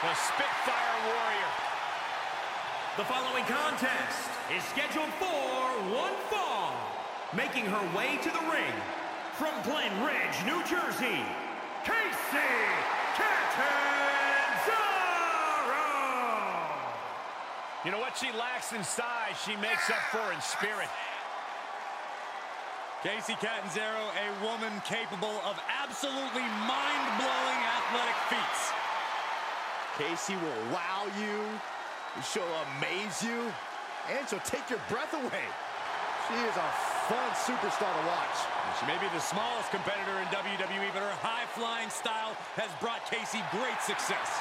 The Spitfire Warrior. The following contest is scheduled for one fall. Making her way to the ring from Glen Ridge, New Jersey, Kacy Catanzaro! You know what she lacks in size, she makes up for in spirit. Kacy Catanzaro, a woman capable of absolutely mind-blowing athletic feats. Kacy will wow you, she'll amaze you, and she'll take your breath away. She is a fun superstar to watch. She may be the smallest competitor in WWE, but her high-flying style has brought Kacy great success.